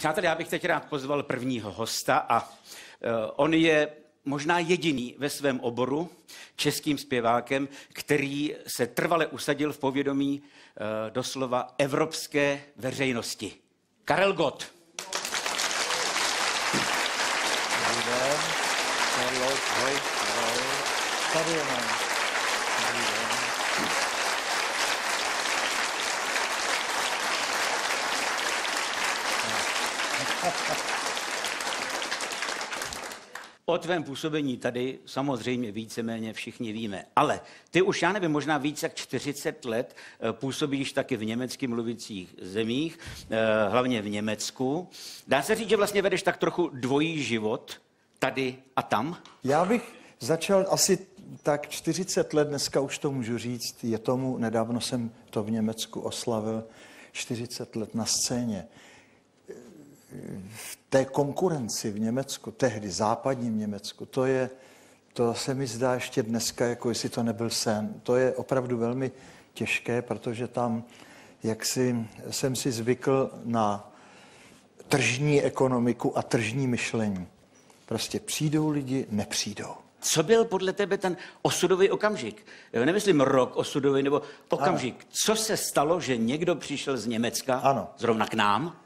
Přátelé, já bych teď rád pozval prvního hosta a uh, on je možná jediný ve svém oboru českým zpěvákem, který se trvale usadil v povědomí uh, doslova evropské veřejnosti. Karel Gott. Tady je mám. O tvém působení tady samozřejmě víceméně všichni víme. Ale ty už, já nevím, možná více jak 40 let eh, působíš taky v německy mluvících zemích, eh, hlavně v Německu. Dá se říct, že vlastně vedeš tak trochu dvojí život tady a tam? Já bych začal asi tak 40 let, dneska už to můžu říct, je tomu, nedávno jsem to v Německu oslavil, 40 let na scéně. V té konkurenci v Německu, tehdy západním Německu, to je, to se mi zdá ještě dneska, jako jestli to nebyl sen. To je opravdu velmi těžké, protože tam, jak si, jsem si zvykl na tržní ekonomiku a tržní myšlení. Prostě přijdou lidi, nepřijdou. Co byl podle tebe ten osudový okamžik? Jo, nemyslím rok osudový, nebo okamžik. Ano. Co se stalo, že někdo přišel z Německa, ano. zrovna k nám,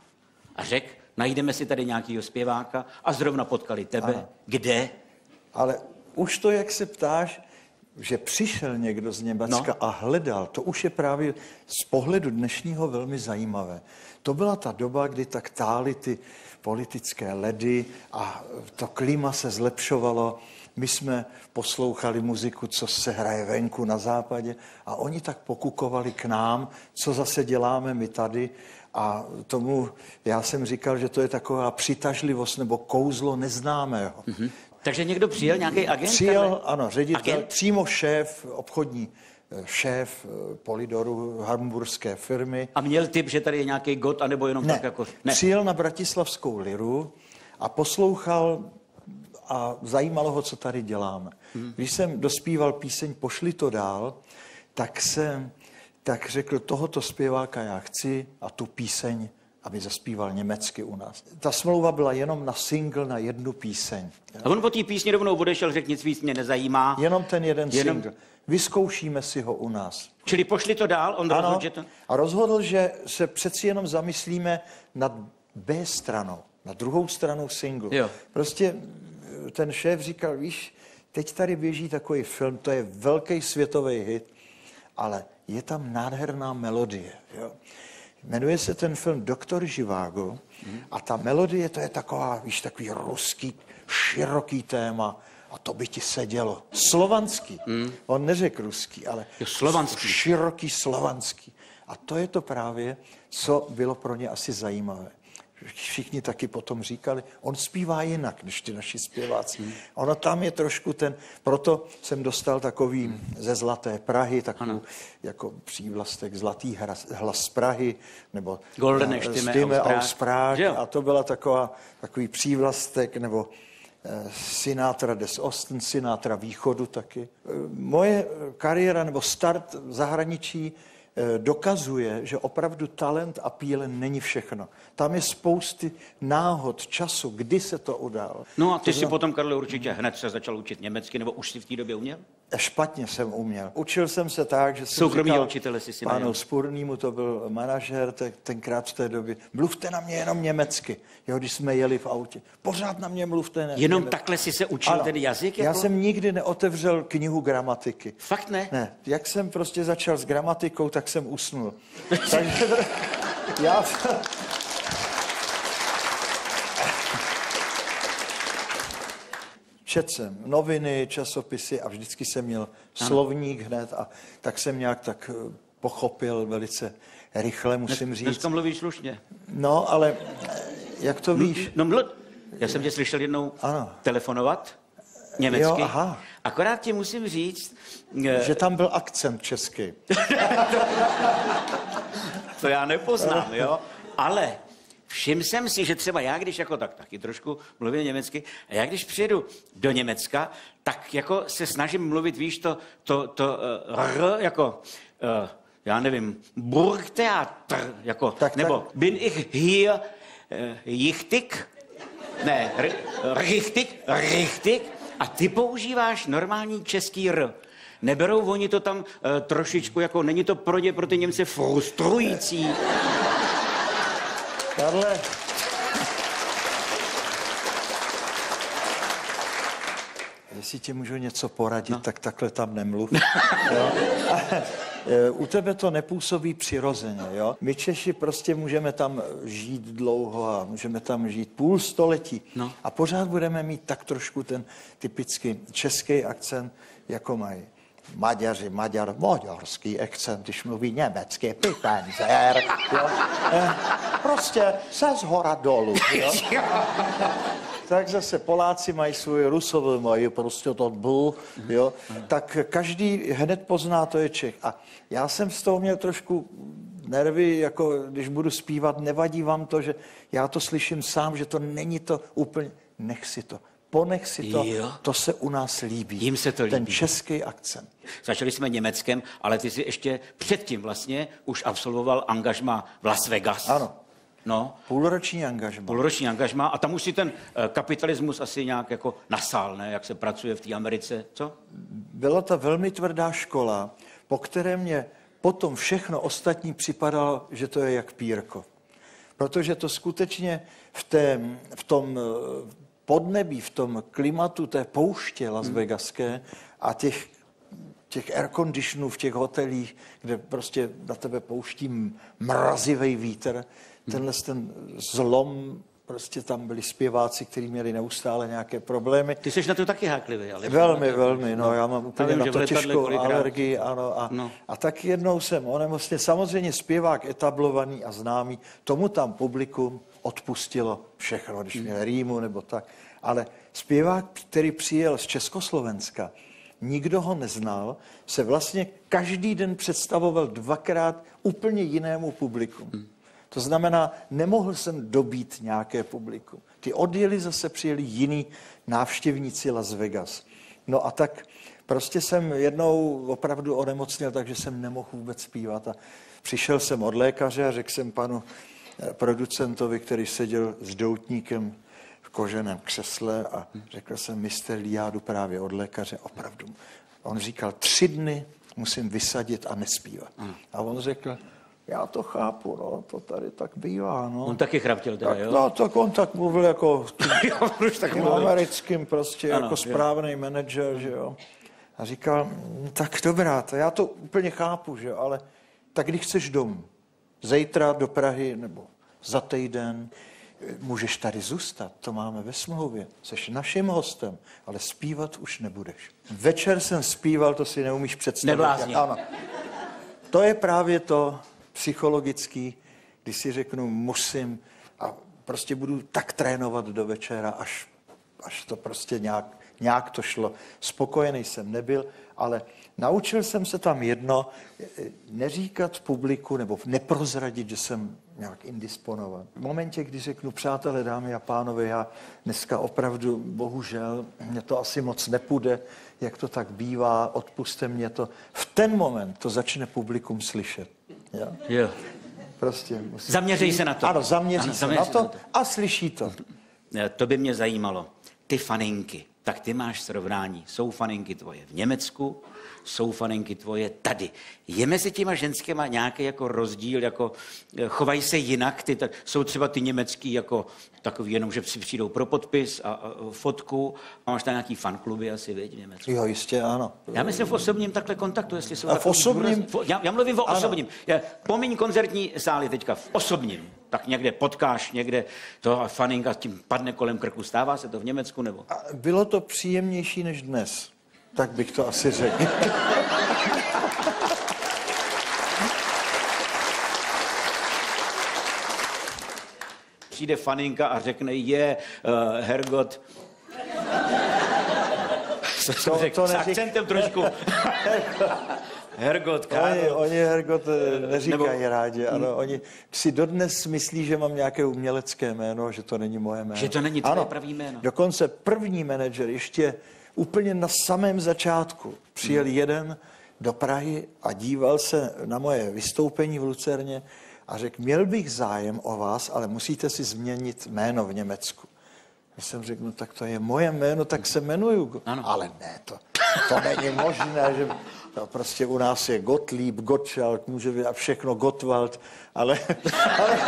a řekl, najdeme si tady nějakého zpěváka a zrovna potkali tebe. Ano. Kde? Ale už to, jak se ptáš, že přišel někdo z Německa no. a hledal, to už je právě z pohledu dnešního velmi zajímavé. To byla ta doba, kdy tak tály ty politické ledy a to klima se zlepšovalo. My jsme poslouchali muziku, co se hraje venku na západě a oni tak pokukovali k nám, co zase děláme my tady a tomu já jsem říkal, že to je taková přitažlivost nebo kouzlo neznámého. Mm-hmm. Takže někdo přijel, nějaký agent? Přijel, tady? ano, ředitel, agent? přímo šéf, obchodní eh, šéf eh, Polidoru, hamburské firmy. A měl typ, že tady je nějaký god, anebo jenom ne, tak jako... Ne, přijel na Bratislavskou liru a poslouchal a zajímalo ho, co tady děláme. Když jsem dospíval píseň Pošli to dál, tak jsem tak řekl, tohoto zpěváka já chci a tu píseň, aby zaspíval německy u nás. Ta smlouva byla jenom na single, na jednu píseň. A on po té písni rovnou odešel, řekl, nic víc mě nezajímá. Jenom ten jeden jenom... single. Vyzkoušíme si ho u nás. Čili pošli to dál, on ano, rozhodl, že to... a rozhodl, že se přeci jenom zamyslíme nad B stranou, na druhou stranu single. Jo. Prostě ten šéf říkal, víš, teď tady běží takový film, to je velký světový hit, ale je tam nádherná melodie. Jo. Jmenuje se ten film Doktor Živágo a ta melodie, to je taková, víš, takový ruský, široký téma a to by ti sedělo. Slovanský. Hmm. On neřekl ruský, ale jo, slovanský. široký slovanský. A to je to právě, co bylo pro ně asi zajímavé všichni taky potom říkali, on zpívá jinak, než ty naši zpěváci. Ono tam je trošku ten, proto jsem dostal takový ze Zlaté Prahy, takový ano. jako přívlastek Zlatý hlas, hlas z Prahy, nebo Goldene Stimme aus Prague. A to byla taková, takový přívlastek, nebo eh, Sinatra des Osten, Sinatra východu taky. Eh, moje kariéra nebo start v zahraničí dokazuje, že opravdu talent a píle není všechno. Tam je spousty náhod, času, kdy se to událo. No a ty to si znam... potom, Karle, určitě hned se začal učit německy, nebo už si v té době uměl? Špatně jsem uměl. Učil jsem se tak, že jsem Soukromý říkal, učitele si si Panu Spurnýmu, to byl manažer tenkrát v té době, mluvte na mě jenom německy, jo, když jsme jeli v autě. Pořád na mě mluvte ne, Jenom německy. takhle si se učil ano, ten jazyk? Jako? Já jsem nikdy neotevřel knihu gramatiky. Fakt ne? Ne. Jak jsem prostě začal s gramatikou, tak jsem usnul. Takže já... četl jsem noviny, časopisy a vždycky jsem měl slovník hned a tak jsem nějak tak eh, pochopil velice rychle, musím říct. Dneska mluvíš slušně. No, ale eh, jak to víš? No, mluv. Já jsem tě slyšel jednou ano. telefonovat německy. Jo, aha. Akorát ti musím říct... Eh, Že tam byl akcent český. to já nepoznám, jo. Ale všiml jsem si, že třeba já, když jako tak taky trošku mluvím německy, a já když přijedu do Německa, tak jako se snažím mluvit, víš, to, to, to uh, r, jako, uh, já nevím, Burgtheater, jako, tak, nebo tak. bin ich hier eh, jichtik, ne, r, richtik, richtik, a ty používáš normální český r. Neberou oni to tam e, trošičku jako, není to pro ně, pro ty Němce frustrující. Karle, jestli ti můžu něco poradit, no. tak takhle tam nemluv. jo? E, u tebe to nepůsobí přirozeně. Jo? My Češi prostě můžeme tam žít dlouho a můžeme tam žít půl století No. a pořád budeme mít tak trošku ten typický český akcent, jako mají Maďaři, Maďar, maďarský akcent, když mluví německy, pipenzer, jo? E, prostě se z hora dolů, jo? tak zase Poláci mají svoje Rusové, mají prostě to byl, jo, tak každý hned pozná, to je Čech. A já jsem z toho měl trošku nervy, jako když budu zpívat, nevadí vám to, že já to slyším sám, že to není to úplně, nech si to, ponech si to, Jo. to se u nás líbí. Jim se to Ten líbí. český akcent. Začali jsme Německem, ale ty jsi ještě předtím vlastně už absolvoval angažma v Las Vegas. Ano. No, Půlroční angažma. půlroční angažma a tam už si ten eh, kapitalismus asi nějak jako nasál, ne? Jak se pracuje v té Americe, co? Byla to velmi tvrdá škola, po které mě potom všechno ostatní připadalo, že to je jak pírko. Protože to skutečně v, té, v tom eh, podnebí, v tom klimatu té pouště Las Vegaské a těch, těch airconditionů v těch hotelích, kde prostě na tebe pouští mrazivý vítr, tenhle ten zlom, prostě tam byli zpěváci, kteří měli neustále nějaké problémy. Ty jsi na to taky háklivý, ale... Velmi, velmi, no, já mám úplně vím, na to těžkou alergii, ano, a, No. a tak jednou jsem onemocněl, samozřejmě zpěvák etablovaný a známý, tomu tam publikum odpustilo všechno, když měl rýmu nebo tak, ale zpěvák, který přijel z Československa, nikdo ho neznal, se vlastně každý den představoval dvakrát úplně jinému publiku. To znamená, nemohl jsem dobít nějaké publikum. Ty odjeli, zase přijeli jiní návštěvníci Las Vegas. No a tak prostě jsem jednou opravdu onemocněl, takže jsem nemohl vůbec zpívat. A přišel jsem od lékaře a řekl jsem panu producentovi, který seděl s doutníkem v koženém křesle a řekl jsem, já jdu právě od lékaře, opravdu. On říkal, tři dny musím vysadit a nespívat. A on řekl, já to chápu, no, to tady tak bývá, no. On taky chraptil teda, tak, jo? no, tak on tak mluvil jako Jo, už tak tím mluvil. americkým prostě, Ano, jako správný manažer, že jo. A říkal, "Mm, tak dobrá, to já to úplně chápu, že jo, ale tak když chceš domů, zítra do Prahy nebo za týden, eh, můžeš tady zůstat, to máme ve smlouvě, jsi naším hostem, ale zpívat už nebudeš. Večer jsem zpíval, to si neumíš představit. Neblázni. Ano. To je právě to psychologický, když si řeknu musím a prostě budu tak trénovat do večera, až, až to prostě nějak, nějak to šlo. Spokojený jsem nebyl, ale naučil jsem se tam jedno, neříkat publiku nebo neprozradit, že jsem nějak indisponovan. V momentě, kdy řeknu, přátelé, dámy a pánové, já dneska opravdu, bohužel, mě to asi moc nepůjde, jak to tak bývá, odpuste mě to. V ten moment to začne publikum slyšet. Jo? Jo. Prostě musí... Zaměřej se na to. Ano, zaměří Ano, se na to na to. a slyší to. Eh, To by mě zajímalo. Ty faninky, tak ty máš srovnání. Jsou faninky tvoje v Německu, jsou faninky tvoje tady. Je mezi těma ženskýma nějaký jako rozdíl, jako eh, chovají se jinak, ty, tak, jsou třeba ty německý jako takový jenom, že si přijdou pro podpis a, a fotku, a máš tam nějaký fankluby asi, viď, v Německu. Jo, jistě, ano. Já myslím v osobním takhle kontaktu, jestli jsou A v osobním? důraz- Já, já mluvím o Ano. osobním. Já, pomiň koncertní sály teďka v osobním. Tak někde potkáš, někde to a faninka tím padne kolem krku. Stává se to v Německu nebo? A bylo to příjemnější než dnes. Tak bych to asi řekl. Přijde faninka a řekne, je, uh, Hergot, To- to s neřík- akcentem trošku. Hergot, Oni, Karl. oni Hergot eh, neříkají Nebo- rádi, ano. Oni si dodnes myslí, že mám nějaké umělecké jméno, že to není moje jméno. Že to není tvoje pravý jméno. Dokonce první manažer ještě úplně na samém začátku přijel Hmm. jeden do Prahy a díval se na moje vystoupení v Lucerně a řekl, měl bych zájem o vás, ale musíte si změnit jméno v Německu. Já jsem řekl, no tak to je moje jméno, tak se jmenuju. Ano. Ale ne, to, to není možné, že to prostě u nás je Gottlieb, Gottschalk, může být a všechno Gottwald, ale, ale,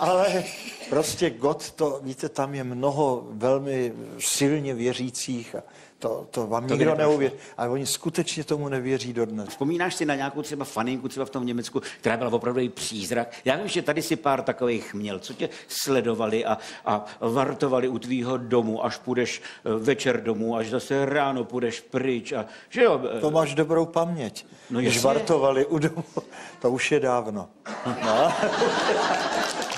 ale prostě Gott, to, víte, tam je mnoho velmi silně věřících a to, to vám To nikdo neuvěří. Ale oni skutečně tomu nevěří dodnes. Vzpomínáš si na nějakou třeba faninku třeba v tom Německu, která byla opravdu i přízrak? Já vím, že tady si pár takových měl, co tě sledovali a, a vartovali u tvýho domu, až půjdeš eh, večer domů, až zase ráno půjdeš pryč. A, že jo, eh, To máš dobrou paměť. No Když vartovali u domu, to už je dávno. No,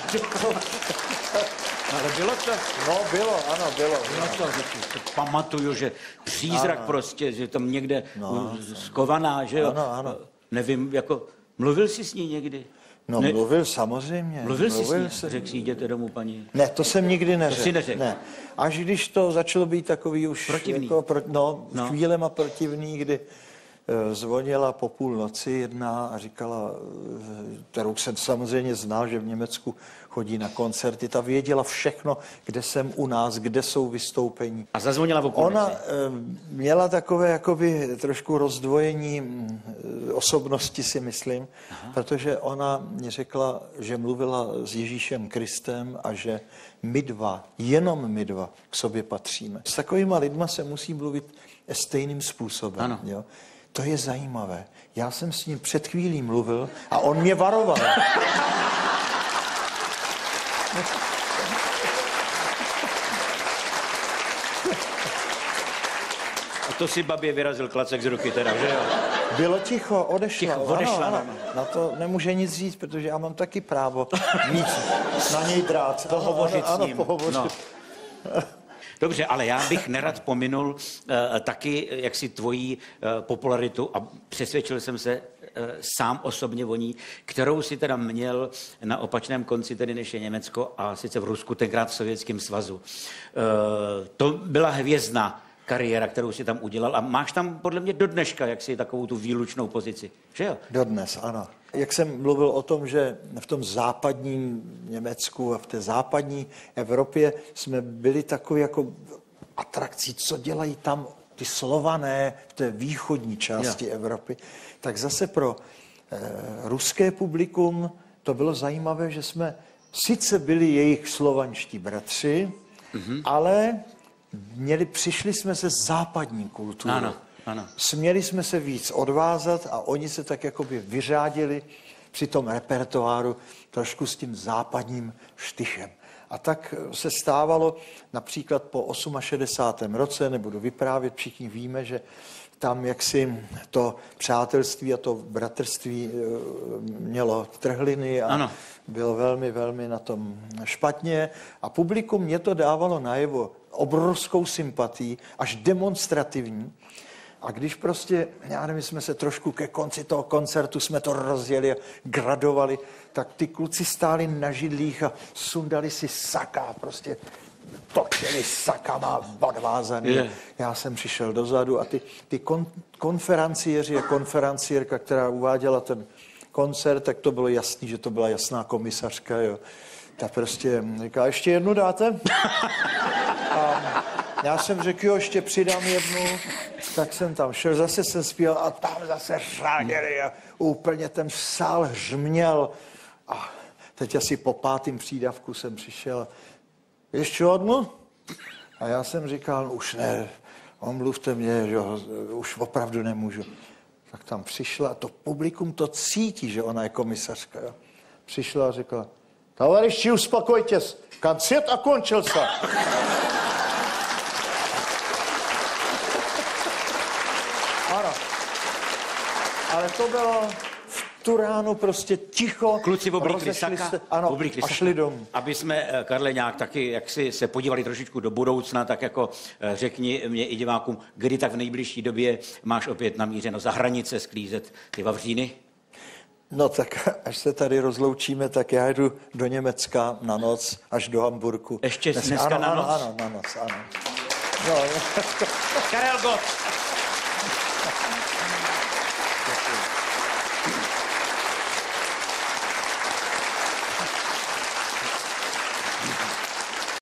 ale bylo to, no bylo, ano, bylo. bylo to, to pamatuju, že přízrak prostě, že tam někde no, skovaná, že jo. Ano, ano. Nevím, jako, mluvil jsi s ní někdy? No Ne- mluvil samozřejmě. Mluvil jsi s ní? Řekl jděte domů, paní. Ne, to jsem nikdy neřekl. jsi neřekl. Ne. Až když to začalo být takový už... Protivný. Jako pro, no, No. chvílema protivný, kdy zvonila po půlnoci jedna a říkala, eh, kterou jsem samozřejmě znal, že v Německu chodí na koncerty, ta věděla všechno, kde jsem u nás, kde jsou vystoupení. A zazvonila v Ona půlnoci. eh, měla takové jakoby trošku rozdvojení mm, eh, osobnosti, si myslím, Aha. protože ona mi řekla, že mluvila s Ježíšem Kristem a že my dva, jenom my dva k sobě patříme. S takovýma lidma se musí mluvit stejným způsobem. Ano. Jo? To je zajímavé. Já jsem s ním před chvílí mluvil a on mě varoval. A to si babě vyrazil klacek z ruky teda, že jo? Bylo ticho, odešla. Ticho, odešla, ano, ano. ano. Na to nemůže nic říct, protože já mám taky právo mít na něj drát. Ano, Pohovořit ano, s ním. Ano, pohovořit. No. Dobře, ale já bych nerad pominul uh, taky jak si tvojí uh, popularitu a přesvědčil jsem se uh, sám osobně o ní, kterou si teda měl na opačném konci, tedy než je Německo a sice v Rusku, tenkrát v Sovětském svazu. Uh, to byla hvězdná kariéra, kterou si tam udělal a máš tam podle mě do dneška jaksi takovou tu výlučnou pozici, že jo? Dodnes, ano. Jak jsem mluvil o tom, že v tom západním Německu a v té západní Evropě jsme byli takový jako atrakcí, co dělají tam ty slované v té východní části Jo. Evropy, tak zase pro eh, ruské publikum to bylo zajímavé, že jsme sice byli jejich slovanští bratři, mm-hmm. ale měli, přišli jsme se západní kulturou. Ano, ano. Směli jsme se víc odvázat a oni se tak jakoby vyřádili při tom repertoáru trošku s tím západním štychem. A tak se stávalo například po 68. roce, nebudu vyprávět, všichni víme, že tam jaksi to přátelství a to bratrství eh, mělo trhliny a Ano. bylo velmi, velmi na tom špatně a publikum mě to dávalo najevo obrovskou sympatii, až demonstrativní. A když prostě, já nevím, jsme se trošku ke konci toho koncertu, jsme to rozjeli a gradovali, tak ty kluci stáli na židlích a sundali si saka, prostě točili sakama odvázaný. Je. Já jsem přišel dozadu a ty, ty kon, konferenciéři a konferenciérka, která uváděla ten koncert, tak to bylo jasný, že to byla jasná komisařka, jo. Ta prostě říká, ještě jednu dáte? A já jsem řekl, jo, ještě přidám jednu, tak jsem tam šel, zase jsem zpíval a tam zase řáděli a úplně ten sál hřměl. A teď asi po pátým přídavku jsem přišel, ještě jednu? A já jsem říkal, už ne, omluvte mě, že už opravdu nemůžu. Tak tam přišla, to publikum to cítí, že ona je komisařka. Jo. Přišla a řekla, tоварищи, успокойтесь, концерт окончился. Ano. Ale to bylo v tu ránu prostě ticho. Kluci oblíkli rozešli saka, se- ano, oblíkli a saka. šli domů. Aby jsme, eh, Karle, nějak taky, jak si se podívali trošičku do budoucna, tak jako eh, řekni mě i divákům, kdy tak v nejbližší době máš opět namířeno za hranice sklízet ty vavříny? No tak až se tady rozloučíme, tak já jdu do Německa na noc, až do Hamburku. Ještě Dnes- dneska ano, na ano, noc? Ano, na noc, ano. No, Karel Gott,